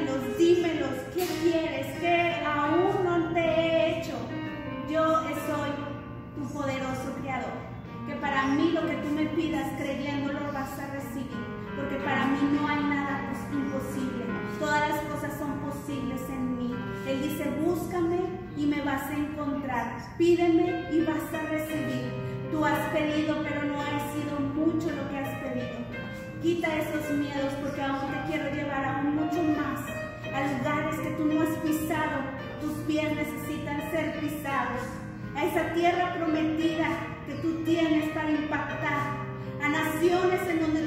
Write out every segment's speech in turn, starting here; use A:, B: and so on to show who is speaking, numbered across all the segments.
A: tráemelos, dímelos, ¿qué quieres? ¿Qué aún no te he hecho? Yo soy tu poderoso creador, que para mí lo que tú me pidas creyéndolo vas a recibir, porque para mí no hay nada pues imposible, todas las cosas son posibles en mí. Él dice, búscame y me vas a encontrar, pídeme y vas a recibir. Tú has pedido, pero no has ser pisados. A esa tierra prometida que tú tienes para impactar. A naciones en donde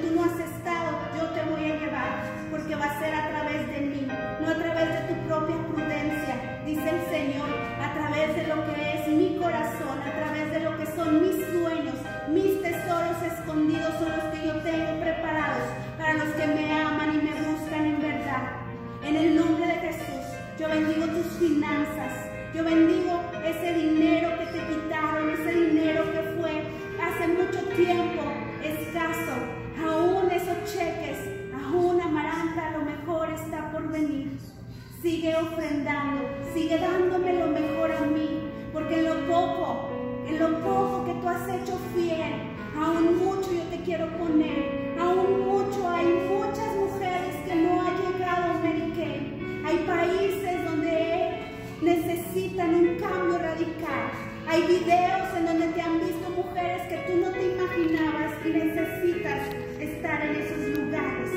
A: yo bendigo ese dinero que te quitaron, ese dinero que fue hace mucho tiempo escaso, aún esos cheques, aún Amaranta, lo mejor está por venir. Sigue ofrendando, sigue dándome lo mejor a mí, porque en lo poco, en lo poco que tú has hecho fiel, aún mucho yo te quiero poner, aún mucho, necesitan un cambio radical, hay videos en donde te han visto mujeres que tú no te imaginabas y necesitas estar en esos lugares.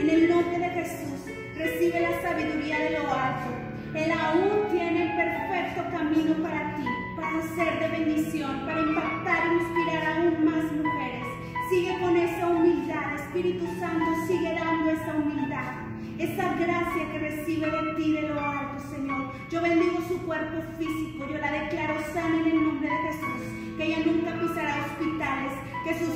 A: En el nombre de Jesús, recibe la sabiduría de lo alto. Él aún tiene el perfecto camino para ti, para ser de bendición, para impactar e inspirar aún más mujeres. Sigue con esa humildad, Espíritu Santo, sigue dando esa humildad, esa gracia que cuerpo físico, yo la declaro sana en el nombre de Jesús, que ella nunca pisará hospitales, que sus